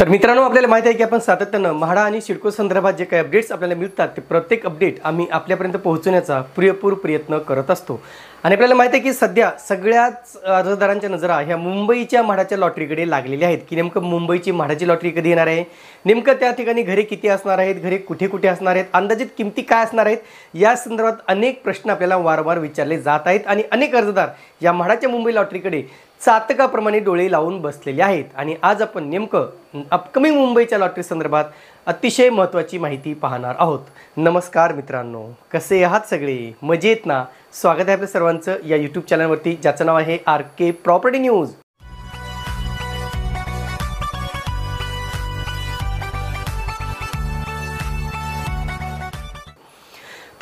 तर मित्रांनो आपल्याला माहिती आहे की आपण सातत्यानं म्हाडा आणि सिडको संदर्भात जे काही अपडेट्स आपल्याला मिळतात ते प्रत्येक अपडेट आम्ही आपल्यापर्यंत पोहोचवण्याचा पुरेपूर प्रयत्न करत असतो. आणि आपल्याला माहिती आहे की सध्या सगळ्याच अर्जदारांच्या नजरा ह्या मुंबईच्या म्हाडाच्या लॉटरीकडे लागलेल्या आहेत. की नेमकं मुंबईची म्हाडाची लॉटरी कधी येणार आहे? नेमकं त्या ठिकाणी घरे किती असणार आहेत? घरे कुठे कुठे असणार आहेत? अंदाजित किमती काय असणार आहेत? या संदर्भात अनेक प्रश्न आपल्याला वारंवार विचारले जात आहेत. आणि अनेक अर्जदार या म्हाडाच्या मुंबई लॉटरीकडे चातकाप्रमाणे डोळे लावून बसलेले आहेत. आणि आज आपण नेमकं अपकमिंग मुंबईच्या लॉटरी संदर्भात अतिशय महत्त्वाची माहिती पाहणार आहोत. नमस्कार मित्रांनो. कसे आहात सगळे? मजेत ना? स्वागत आहे आपल्या सर्वांचं या यूट्यूब चॅनलवरती ज्याचं नाव आहे आर के प्रॉपर्टी न्यूज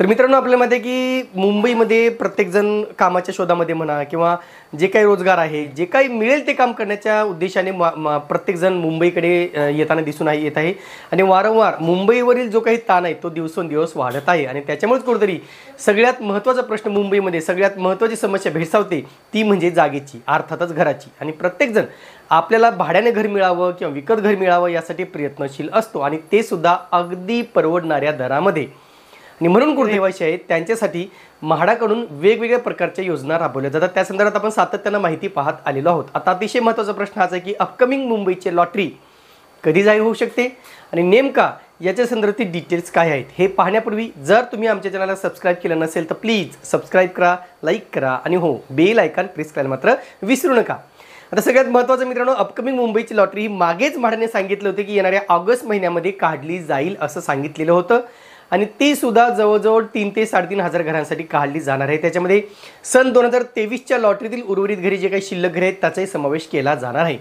तर मित्रांनो आपल्या माहिती की मुंबईमध्ये प्रत्येकजण कामाच्या शोधामध्ये म्हणा किंवा जे काही रोजगार आहे जे काही मिळेल ते काम करण्याच्या उद्देशाने मा- प्रत्येकजण मुंबईकडे येताना दिसून आहे येत आहे. आणि वारंवार मुंबईवरील जो काही ताण आहे तो दिवसेंदिवस वाढत आहे. आणि त्याच्यामुळेच कुठेतरी सगळ्यात महत्त्वाचा प्रश्न मुंबईमध्ये सगळ्यात महत्त्वाची समस्या भेडसावते ती म्हणजे जागेची अर्थातच घराची. आणि प्रत्येकजण आपल्याला भाड्याने घर मिळावं किंवा विकत घर मिळावं यासाठी प्रयत्नशील असतो. आणि ते सुद्धा अगदी परवडणाऱ्या दरामध्ये. आणि म्हणून ठेवायचे आहेत त्यांच्यासाठी म्हाडाकडून वेगवेगळ्या प्रकारच्या योजना राबवल्या जातात. त्या संदर्भात आपण सातत्यानं माहिती पाहत आलेलो आहोत. आता अतिशय महत्त्वाचा प्रश्न हाच आहे की अपकमिंग मुंबईचे लॉटरी कधी जाहीर होऊ शकते? आणि नेमका याच्या संदर्भातील डिटेल्स काय आहेत हे पाहण्यापूर्वी जर तुम्ही आमच्या चॅनलला सबस्क्राईब केलं नसेल तर प्लीज सबस्क्राईब करा लाईक करा आणि हो बेल आयकॉन प्रेस करायला मात्र विसरू नका. आता सगळ्यात महत्त्वाचं मित्रांनो अपकमिंग मुंबईची लॉटरी ही मागेच म्हाडाने सांगितलं होतं की येणाऱ्या ऑगस्ट महिन्यामध्ये काढली जाईल असं सांगितलेलं होतं. आणि ती सुद्धा जवळजवळ तीन ते साडेतीन हजार घरांसाठी काढली जाणार आहे. त्याच्यामध्ये सन दोन हजार तेवीसच्या लॉटरीतील उर्वरित घरी जे काही शिल्लक घरे आहेत त्याचाही समावेश केला जाणार आहे.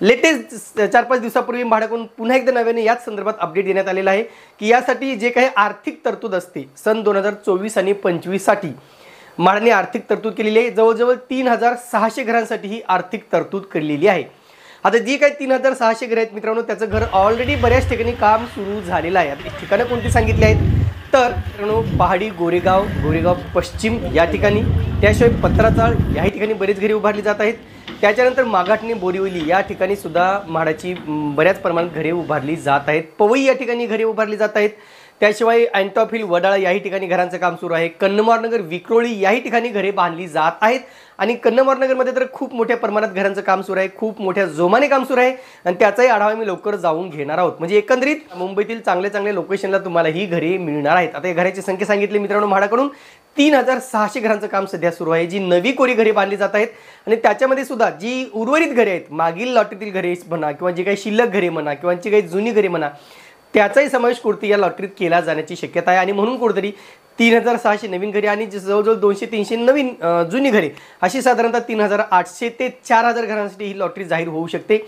लेटेस्ट चार पाच दिवसापूर्वी म्हाडाकडून पुन्हा एकदा नव्याने याच संदर्भात अपडेट देण्यात आलेला आहे की यासाठी जे काही आर्थिक तरतूद असते सन दोन हजार चोवीस आणि पंचवीससाठी म्हाडाने आर्थिक तरतूद केलेली आहे. जवळजवळ तीन हजार सहाशे घरांसाठी ही आर्थिक तरतूद केलेली आहे. आता जी काही तीन हजार सहाशे घर आहेत मित्रांनो त्याचं घर ऑलरेडी बऱ्याच ठिकाणी काम सुरू झालेलं आहे. आता ठिकाणं कोणती सांगितली आहेत? तर मित्रांनो पहाडी गोरेगाव गोरेगाव पश्चिम या ठिकाणी. त्याशिवाय पत्राचाळ याही ठिकाणी बरेच घरे उभारली जात आहेत. त्याच्यानंतर मागाटणे बोरिवली या ठिकाणी सुद्धा म्हाडाची बऱ्याच प्रमाणात घरे उभारली जात आहेत. पवई या ठिकाणी घरे उभारली जात आहेत. त्याशिवाय अँटॉप हिल वडाळा याही ठिकाणी घरांचं काम सुरू आहे. कन्नमारनगर विक्रोळी याही ठिकाणी घरे बांधली जात आहेत. आणि कन्नमारनगरमध्ये तर खूप मोठ्या प्रमाणात घरांचं काम सुरू आहे. खूप मोठ्या जोमाने काम सुरू आहे. आणि त्याचाही आढावा मी लवकर जाऊन घेणार आहोत. म्हणजे एकंदरीत मुंबईतील चांगले चांगले लोकेशनला तुम्हाला ही घरे मिळणार आहेत. आता या घराची संख्या सांगितली मित्रांनो म्हाडाकडून. तीन हजार सहाशे घरांचं काम सध्या सुरू आहे. जी नवी कोरी घरे बांधली जात आहेत. आणि त्याच्यामध्ये सुद्धा जी उर्वरित घरे आहेत मागील लॉटरीतील घरे म्हणा किंवा जी काही शिल्लक घरे म्हणा किंवा जी काही जुनी घरे म्हणा त्याचाही समावेश कुर्ती या लॉटरीत केला जाण्याची शक्यता आहे. आणि म्हणून कुठेतरी तीन हजार सहाशे नवीन घरे आणि जवळजवळ दोनशे तीनशे नवीन जुनी घरे अशी साधारणतः तीन हजार आठशे ते चार हजार घरांसाठी ही लॉटरी जाहीर होऊ शकते.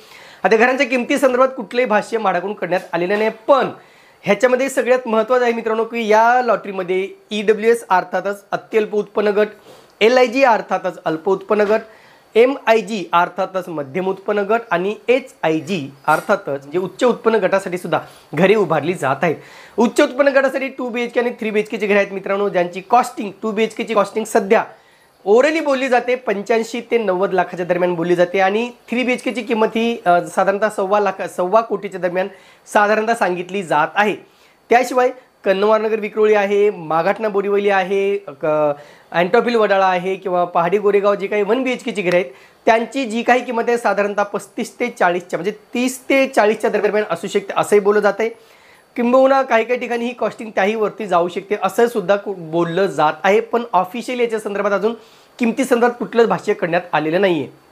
आता घरांच्या किमती संदर्भात कुठलंही भाष्य माडाकडून करण्यात आलेलं नाही. पण ह्याच्यामध्ये सगळ्यात महत्त्वाचं आहे मित्रांनो की या लॉटरीमध्ये ई डब्ल्यू एस अर्थातच अत्यल्प उत्पन्न गट एल आय जी अर्थातच अल्प उत्पन्न गट एम आय जी अर्थातच मध्यम उत्पन्न गट आणि एच आय जी अर्थातच जे उच्च उत्पन्न गटासाठी सुद्धा घरे उभारली जात आहेत. उच्च उत्पन्न गटासाठी टू बी एच के आणि थ्री बी एच केचे घरे आहेत मित्रांनो ज्यांची costing two B H K costing सध्या ओरली बोलली जाते पंच्याऐंशी ते नव्वद लाखाच्या दरम्यान बोलली जाते. आणि थ्री बी एच केची किंमत ही साधारणतः सव्वा लाख सव्वा कोटीच्या दरम्यान साधारणतः सांगितली जात आहे. त्याशिवाय कन्नवारनगर विक्रोळी आहे माघाटना बोरीवली आहे क- अँटॉपिल वडाळा आहे किंवा पहाडी गोरेगाव जे काही वन बी एच केची घरं आहेत त्यांची जी काही किंमत आहे साधारणतः पस्तीस ते चाळीसच्या म्हणजे तीस ते चाळीसच्या दरम्यान असू शकते असंही बोललं जात आहे किंबहुना काही काही ठिकाणी ही कॉस्टिंग त्याही वरती जाऊ शकते असं सुद्धा बोललं जात आहे. पण ऑफिशियल याच्या संदर्भात अजून किमती संदर्भात कुठलंच भाष्य करण्यात आलेलं नाही आहे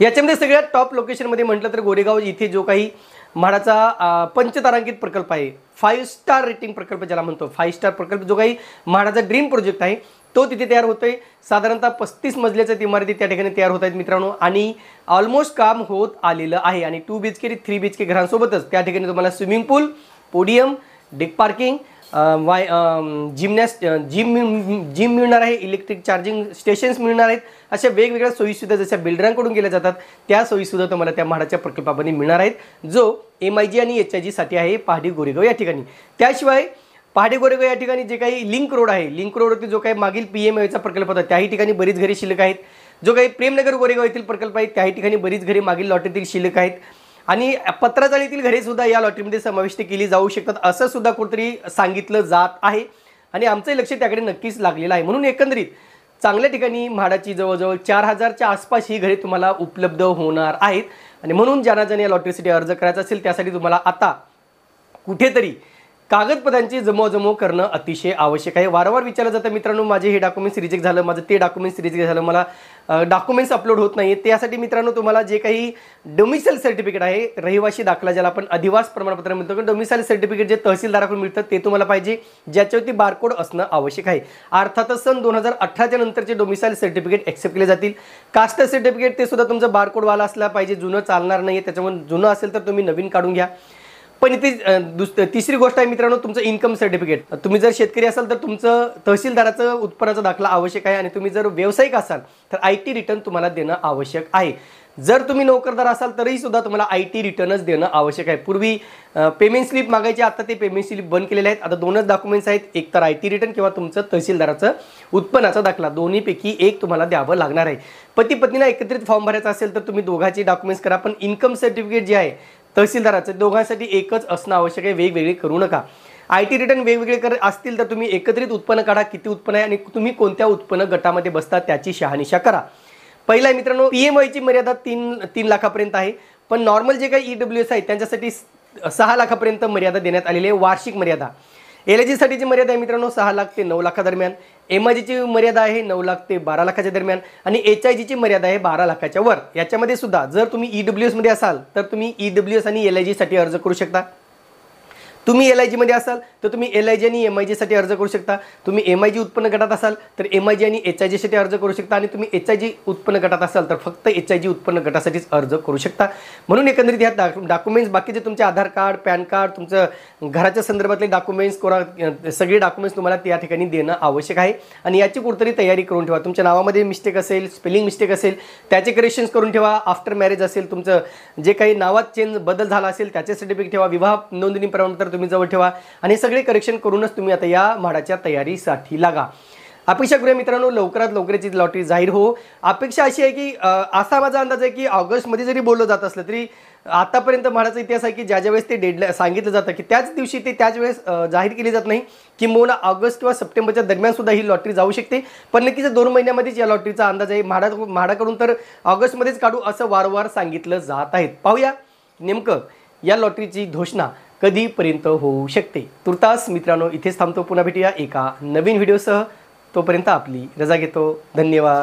याच्यामध्ये सगळ्यात टॉप लोकेशनमध्ये म्हटलं तर गोरेगाव इथे जो काही म्हाडाचा पंचतारांकित प्रकल्प आहे. फाईव्ह स्टार रेटिंग प्रकल्प ज्याला म्हणतो. फाईव्ह स्टार प्रकल्प जो काही म्हाडाचा ड्रीम प्रोजेक्ट आहे तो तिथे तयार होतोय. साधारणतः पस्तीस मजल्याच्या इमारती त्या ठिकाणी तयार होत आहेत मित्रांनो. आणि ऑलमोस्ट काम होत आलेलं आहे. आणि two B H K three B H K घरांसोबतच त्या ठिकाणी तुम्हाला swimming pool podium deck parking Y gymnast gym gym मिळणार आहे इलेक्ट्रिक चार्जिंग स्टेशन्स मिळणार आहेत अशा वेगवेगळ्या सोयीसुविधा जशा बिल्डरांकडून केल्या जातात त्या सोयीसुद्धा तुम्हाला त्या म्हाडाच्या प्रकल्पामध्ये मिळणार आहेत जो एम आय जी आणि एच आय जीसाठी आहे पहाडी गोरेगाव या ठिकाणी. त्याशिवाय पहाडी गोरेगाव या ठिकाणी जे काही लिंक रोड आहे लिंक रोडवरती जो काही मागील पी एम एचा प्रकल्प होता त्याही ठिकाणी बरीच घरे शिल्लक आहेत. जो काही प्रेमनगर गोरेगाव येथील प्रकल्प आहे त्याही ठिकाणी बरीच घरे मागील लॉटरीतील शिल्लक आहेत. आणि पत्राचाळीतील घरे सुद्धा या लॉटरीमध्ये समाविष्ट केली जाऊ शकतात असं सुद्धा कुठेतरी सांगितलं जात आहे. आणि आमचंही लक्ष त्याकडे नक्कीच लागलेलं आहे. म्हणून एकंदरीत चांगल्या ठिकाणी म्हाडाची जवळजवळ चार हजारच्या आसपास ही घरे तुम्हाला उपलब्ध होणार आहेत. आणि म्हणून ज्यांना ज्यांना या लॉटरीसाठी अर्ज करायचा असेल त्यासाठी तुम्हाला आता कुठेतरी कागदपत्रांची जमवजमव करणं अतिशय आवश्यक आहे. वारंवार विचारलं जातं मित्रांनो माझे हे डॉक्युमेंट्स रिजेक्ट झालं माझं ते डॉक्युमेंट्स रिजेक्ट झालं मला डॉक्युमेंट्स अपलोड होत नाही त्यासाठी मित्रांनो तुम्हाला जे काही डोमिसाईल सर्टिफिकेट आहे रहिवासी दाखला ज्याला आपण अधिवास प्रमाणपत्र म्हणतो किंवा डोमिसाईल सर्टिफिकेट जे तहसीलदाराकडून मिळतं ते तुम्हाला पाहिजे. ज्याच्यावरती बारकोड असणं आवश्यक आहे. अर्थातच सन दोन हजार अठराच्या नंतरचे डोमिसाईल सर्टिफिकेट एक्सेप्ट केले जातील. कास्ट सर्टिफिकेट ते सुद्धा तुमचं बारकोडवाला असला पाहिजे. जुनं चालणार नाही त्याच्यामुळे जुनं असेल तर तुम्ही नवीन काढून घ्या. पण इथे दुस तिसरी गोष्ट आहे मित्रांनो तुमचं इन्कम सर्टिफिकेट तुम्ही जर शेतकरी असाल तर तुमचं तहसीलदाराचं उत्पन्नाचा दाखला आवश्यक आहे आणि तुम्ही जर व्यावसायिक असाल तर आय टी रिटर्न तुम्हाला देणं आवश्यक आहे. जर तुम्ही नोकरदार असाल तरीही सुद्धा तुम्हाला आय टी रिटर्नच देणं आवश्यक आहे. पूर्वी पेमेंट स्लिप मागायची आता ते पेमेंट स्लिप बंद केलेले आहेत. आता दोनच डॉक्युमेंट्स आहेत. एक तर आय टी रिटर्न किंवा तुमचं तहसीलदाराचं उत्पन्नाचा दाखला. दोन्हीपैकी एक तुम्हाला द्यावं लागणार आहे. पती पत्नीला एकत्रित फॉर्म भरायचा असेल तर तुम्ही दोघाचे डॉक्युमेंट्स करा. पण इन्कम सर्टिफिकेट जे आहे तहसीलदाराचं. दोघांसाठी एकच असणं आवश्यक आहे. वेगवेगळे करू नका. आय टी रिटर्न वेगवेगळे कर असतील तर तुम्ही एकत्रित उत्पन्न काढा. किती उत्पन्न आहे आणि तुम्ही कोणत्या उत्पन्न गटामध्ये बसता त्याची शहानिशा करा. पहिला आहे मित्रांनो पी एम आयची मर्यादा तीन तीन लाखापर्यंत आहे. पण नॉर्मल जे काही ई डब्ल्यू एस आहे त्यांच्यासाठी सहा लाखापर्यंत मर्यादा देण्यात आलेली आहे. वार्षिक मर्यादा. एल आय जीसाठीची मर्यादा आहे मित्रांनो सहा लाख ते नऊ लाखादरम्यान. एम आय जीची मर्यादा आहे नऊ लाख ते बारा लाखाच्या दरम्यान आणि एच आय जीची मर्यादा आहे बारा लाखाच्या वर. याच्यामध्ये सुद्धा जर तुम्ही ई डब्ल्यू एसमध्ये असाल तर तुम्ही ई डब्ल्यू एस आणि एल आय जीसाठी अर्ज करू शकता. तुम्ही एल आय जीमध्ये असाल तर तुम्ही एल आय जी आणि एम आय जीसाठी अर्ज करू शकता. तुम्ही एम आय जी उत्पन्न गटात असाल तर एम आय जी आणि एच आय जीसाठी अर्ज करू शकता. आणि तुम्ही एच आय जी उत्पन्न गटात असाल तर फक्त एच आय जी उत्पन्न गटासाठीच अर्ज करू शकता. म्हणून एकंदरीत ह्या डॉक्युमेंट्स बाकीचे तुमचे आधार कार्ड पॅन कार्ड तुमचं घराच्या संदर्भातले डॉक्युमेंट्स कोणा सगळे डॉक्युमेंट्स तुम्हाला त्या ठिकाणी देणं आवश्यक आहे. आणि याची कुठतरी तयारी करून ठेवा. तुमच्या नावामध्ये मिस्टेक असेल स्पेलिंग मिस्टेक असेल त्याचे करेक्शन्स करून ठेवा. आफ्टर मॅरेज असेल तुमचं जे काही नावात चेंज बदल झाला असेल त्याचे सर्टिफिकेट ठेवा. विवाह नोंदणी प्रमाणपत्र तुम्ही जवळ ठेवा आणि सगळे करेक्शन करूनच तुम्ही आता या म्हाडाच्या तयारीसाठी लागा. अपेक्षा करूया मित्रांनो लवकरात लवकरची लॉटरी जाहीर हो. अपेक्षा अशी आहे की असा माझा अंदाज आहे की ऑगस्टमध्ये जरी बोललं जात असलं तरी आतापर्यंत म्हाडाचा इतिहास आहे की ज्या ज्या वेळेस ते डेडला सांगितलं जातं की त्याच दिवशी ते त्याच वेळेस जाहीर केली जात नाही किंबहुना ऑगस्ट किंवा सप्टेंबरच्या दरम्यान सुद्धा ही लॉटरी जाऊ शकते. पण नक्कीच दोन महिन्यामध्येच या लॉटरीचा अंदाज आहे. म्हाडा म्हाडाकडून तर ऑगस्टमध्येच काढू असं वारंवार सांगितलं जात आहेत. पाहूया नेमकं या लॉटरीची घोषणा. कधीपर्यंत होऊ शकते. तुर्तास मित्रांनो इथेच थांबतो. पुन्हा भेटूया एका नवीन व्हिडिओसह. तोपर्यंत आपली रजा घेतो. धन्यवाद.